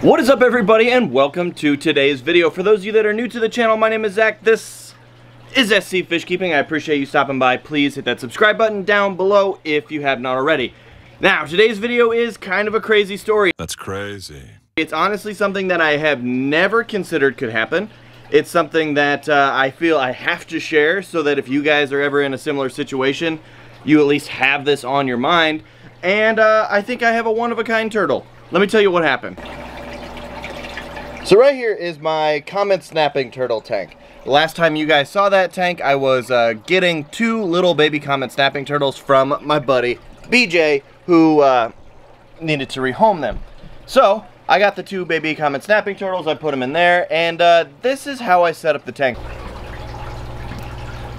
What is up everybody and welcome to today's video. For those of you that are new to the channel, my name is Zach. This is SC Fish Keeping. I appreciate you stopping by. Please hit that subscribe button down below if you have not already. Now, today's video is kind of a crazy story. That's crazy. It's honestly something that I have never considered could happen. It's something that uh, I feel I have to share so that if you guys are ever in a similar situation, you at least have this on your mind. And uh, I think I have a one-of-a-kind turtle. Let me tell you what happened. So right here is my common snapping turtle tank. Last time you guys saw that tank, I was uh, getting two little baby common snapping turtles from my buddy BJ, who uh, needed to rehome them. So I got the two baby common snapping turtles, I put them in there, and uh, this is how I set up the tank.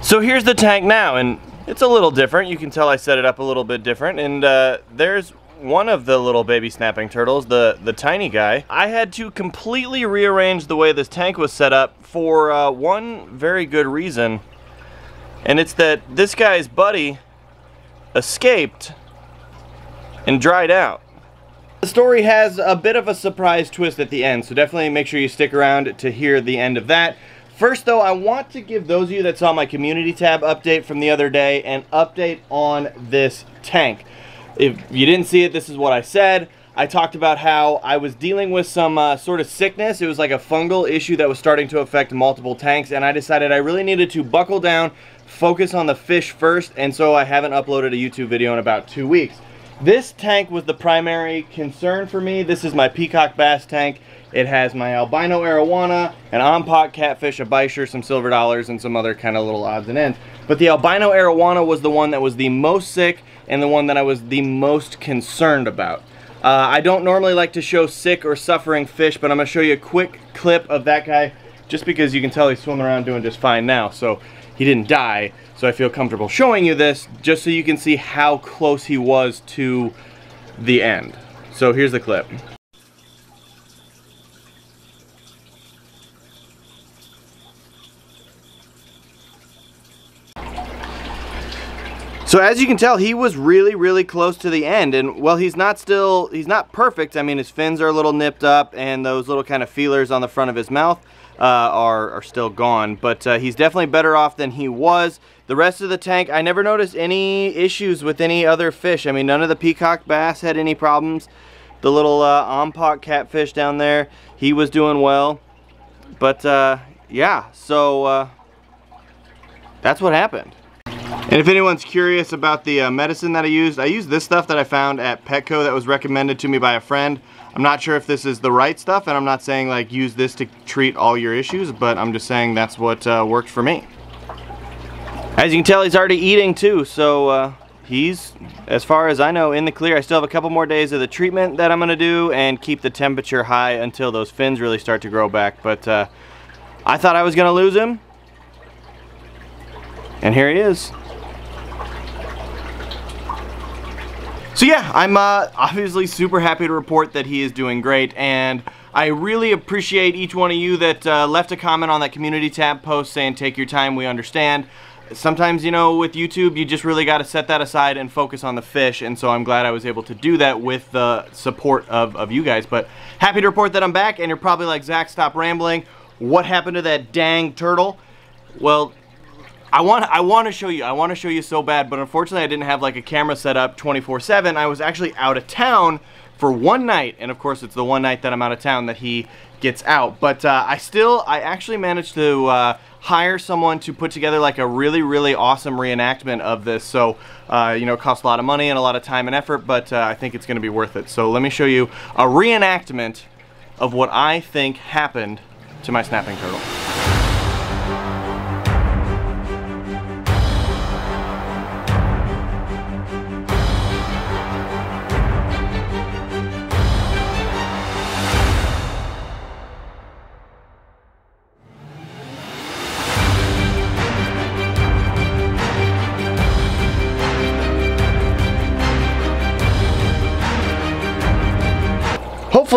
So here's the tank now, and it's a little different. You can tell I set it up a little bit different, and uh, there's one of the little baby snapping turtles, the, the tiny guy, I had to completely rearrange the way this tank was set up for uh, one very good reason. And it's that this guy's buddy escaped and dried out. The story has a bit of a surprise twist at the end, so definitely make sure you stick around to hear the end of that. First though, I want to give those of you that saw my community tab update from the other day an update on this tank. If you didn't see it, this is what I said. I talked about how I was dealing with some uh, sort of sickness. It was like a fungal issue that was starting to affect multiple tanks, and I decided I really needed to buckle down, focus on the fish first, and so I haven't uploaded a YouTube video in about two weeks. This tank was the primary concern for me. This is my peacock bass tank. It has my albino arowana, an ompok catfish, a bichir, some silver dollars, and some other kind of little odds and ends. But the albino arowana was the one that was the most sick and the one that I was the most concerned about. Uh, I don't normally like to show sick or suffering fish, but I'm going to show you a quick clip of that guy just because you can tell he's swimming around doing just fine now. So he didn't die, so I feel comfortable showing you this just so you can see how close he was to the end. So here's the clip. So as you can tell, he was really, really close to the end. And well, he's not still, he's not perfect. I mean, his fins are a little nipped up and those little kind of feelers on the front of his mouth are, are still gone. But uh, he's definitely better off than he was. The rest of the tank, I never noticed any issues with any other fish. I mean, none of the peacock bass had any problems. The little uh, ompok catfish down there, he was doing well. But uh, yeah, so uh, that's what happened. And if anyone's curious about the uh, medicine that I used, I used this stuff that I found at Petco that was recommended to me by a friend. I'm not sure if this is the right stuff, and I'm not saying like use this to treat all your issues, but I'm just saying that's what uh, worked for me. As you can tell, he's already eating too, so uh, he's, as far as I know, in the clear. I still have a couple more days of the treatment that I'm gonna do and keep the temperature high until those fins really start to grow back. But uh, I thought I was gonna lose him, and here he is. So yeah, I'm uh, obviously super happy to report that he is doing great and I really appreciate each one of you that uh, left a comment on that community tab post saying take your time, we understand. Sometimes, you know, with YouTube, you just really got to set that aside and focus on the fish, and so I'm glad I was able to do that with the support of, of you guys. But happy to report that I'm back, and you're probably like, Zach, stop rambling. What happened to that dang turtle? Well, I want I want to show you. I want to show you so bad, but unfortunately I didn't have like a camera set up 24/7. I was actually out of town for one night, and of course it's the one night that I'm out of town that he gets out. But uh, I still I actually managed to uh, hire someone to put together like a really really awesome reenactment of this. So uh, you know it costs a lot of money and a lot of time and effort, but uh, I think it's going to be worth it. So let me show you a reenactment of what I think happened to my snapping turtle.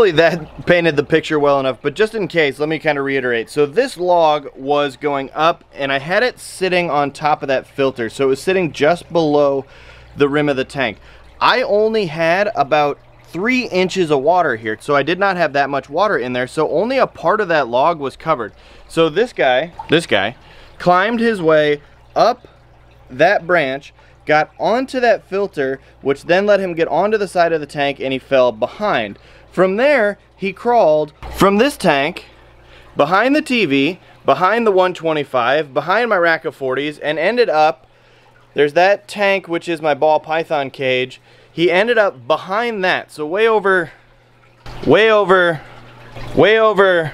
Hopefully that painted the picture well enough, but just in case, let me kind of reiterate. So this log was going up and I had it sitting on top of that filter. So it was sitting just below the rim of the tank. I only had about three inches of water here. So I did not have that much water in there. So only a part of that log was covered. So this guy, this guy, climbed his way up that branch, got onto that filter, which then let him get onto the side of the tank and he fell behind. From there, he crawled from this tank, behind the TV, behind the 125, behind my rack of 40s, and ended up, there's that tank, which is my ball python cage. He ended up behind that, so way over, way over, way over,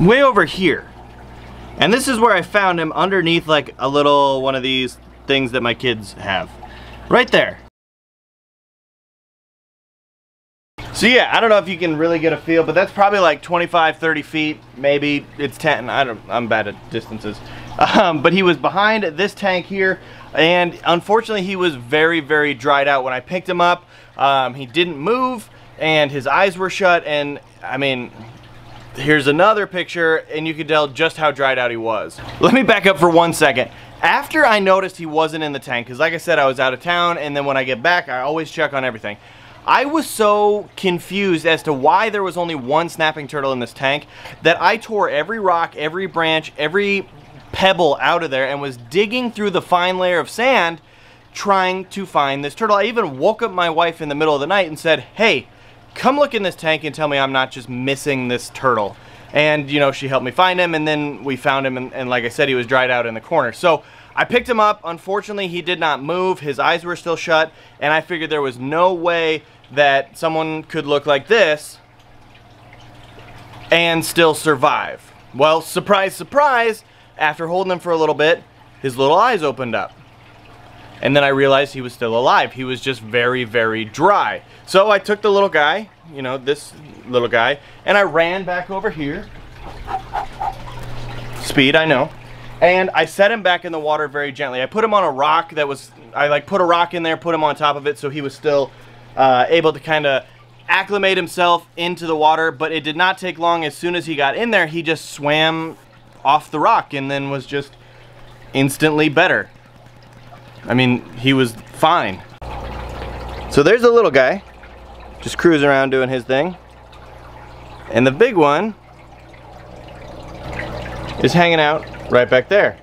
way over here. And this is where I found him underneath like a little one of these things that my kids have. Right there. So yeah, I don't know if you can really get a feel, but that's probably like 25, 30 feet, maybe it's 10, I don't, I'm bad at distances. Um, but he was behind this tank here, and unfortunately he was very, very dried out. When I picked him up, um, he didn't move, and his eyes were shut, and I mean, here's another picture, and you can tell just how dried out he was. Let me back up for one second. After I noticed he wasn't in the tank, because like I said, I was out of town, and then when I get back, I always check on everything. I was so confused as to why there was only one snapping turtle in this tank that I tore every rock, every branch, every pebble out of there and was digging through the fine layer of sand trying to find this turtle. I even woke up my wife in the middle of the night and said, hey, come look in this tank and tell me I'm not just missing this turtle. And, you know, she helped me find him and then we found him and, and like I said, he was dried out in the corner. So I picked him up. Unfortunately, he did not move. His eyes were still shut and I figured there was no way that someone could look like this and still survive. Well, surprise, surprise, after holding him for a little bit, his little eyes opened up. And then I realized he was still alive. He was just very, very dry. So I took the little guy, you know, this little guy, and I ran back over here. Speed, I know. And I set him back in the water very gently. I put him on a rock that was, I like put a rock in there, put him on top of it so he was still uh, able to kind of acclimate himself into the water, but it did not take long. As soon as he got in there, he just swam off the rock and then was just instantly better. I mean, he was fine. So there's a little guy, just cruising around doing his thing. And the big one is hanging out right back there.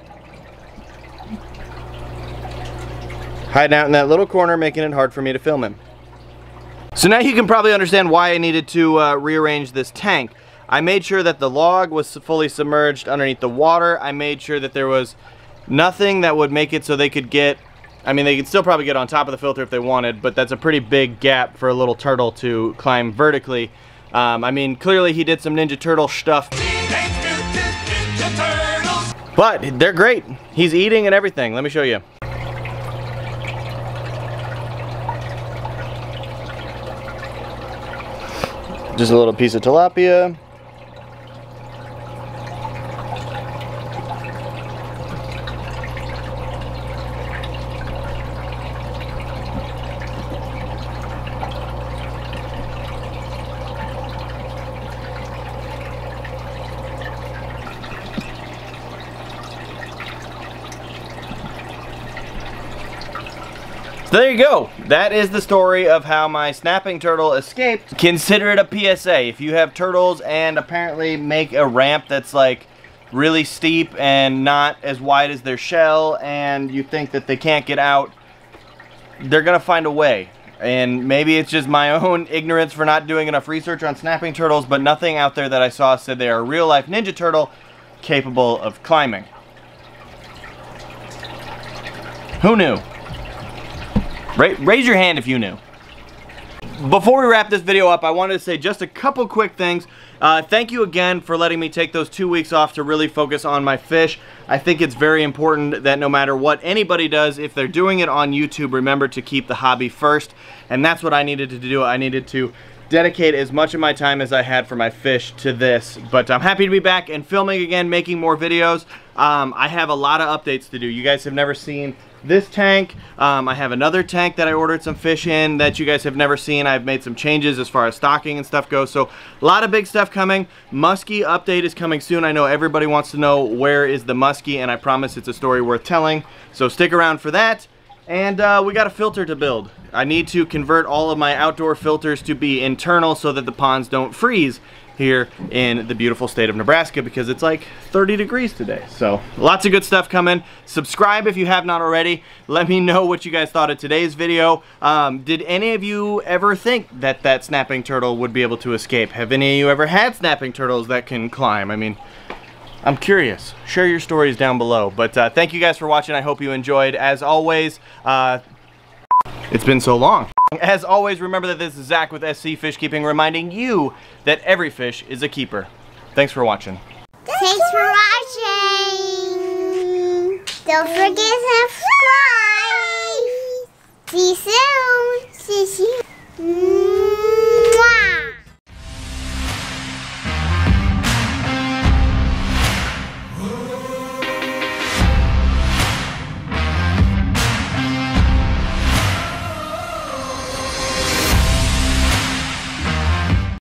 Hiding out in that little corner, making it hard for me to film him. So now you can probably understand why I needed to uh, rearrange this tank. I made sure that the log was fully submerged underneath the water. I made sure that there was nothing that would make it so they could get, I mean they could still probably get on top of the filter if they wanted, but that's a pretty big gap for a little turtle to climb vertically. Um, I mean clearly he did some Ninja Turtle stuff. But they're great. He's eating and everything. Let me show you. Just a little piece of tilapia. There you go. That is the story of how my snapping turtle escaped. Consider it a PSA. If you have turtles and apparently make a ramp that's like really steep and not as wide as their shell and you think that they can't get out, they're gonna find a way. And maybe it's just my own ignorance for not doing enough research on snapping turtles, but nothing out there that I saw said they are a real life Ninja Turtle capable of climbing. Who knew? Ra raise your hand if you knew. Before we wrap this video up, I wanted to say just a couple quick things. Uh, thank you again for letting me take those two weeks off to really focus on my fish. I think it's very important that no matter what anybody does, if they're doing it on YouTube, remember to keep the hobby first. And that's what I needed to do. I needed to dedicate as much of my time as I had for my fish to this. But I'm happy to be back and filming again, making more videos. Um, I have a lot of updates to do. You guys have never seen this tank. Um, I have another tank that I ordered some fish in that you guys have never seen. I've made some changes as far as stocking and stuff goes. So a lot of big stuff coming. Muskie update is coming soon. I know everybody wants to know where is the Muskie and I promise it's a story worth telling. So stick around for that. And uh, we got a filter to build. I need to convert all of my outdoor filters to be internal so that the ponds don't freeze here in the beautiful state of Nebraska because it's like 30 degrees today. So lots of good stuff coming. Subscribe if you have not already. Let me know what you guys thought of today's video. Um, did any of you ever think that that snapping turtle would be able to escape? Have any of you ever had snapping turtles that can climb? I mean, I'm curious. Share your stories down below. But uh, thank you guys for watching. I hope you enjoyed. As always, uh, it's been so long. As always, remember that this is Zach with SC Fish Keeping, reminding you that every fish is a keeper. Thanks for watching. Thanks for watching. Don't forget to subscribe.